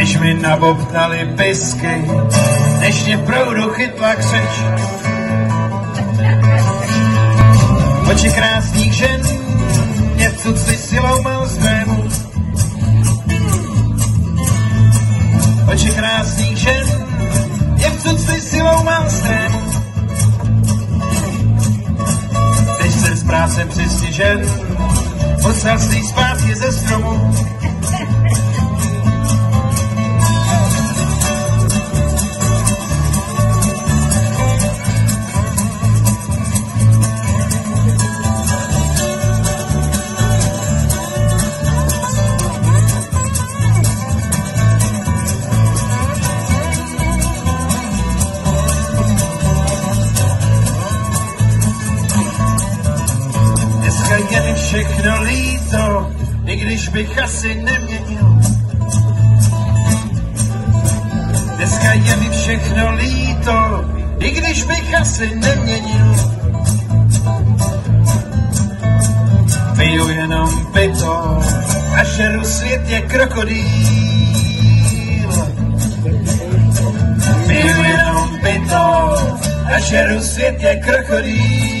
než mi nabobtnali pisky, než mě proudu chytla křeč. Oči krásných žen mě v cuci silou mal zvému. Oči krásných žen mě v cuci silou mal zvému. Teď jsem s prácem přistěžen, poslal si zpátky ze stromu. Mi všechno líto, i když bych asi neměnil. Dneska je mi všechno líto, i když bych asi neměnil. Piju jenom pito a žeru svět je krokodýl. Piju jenom pito a žeru svět je krokodýl.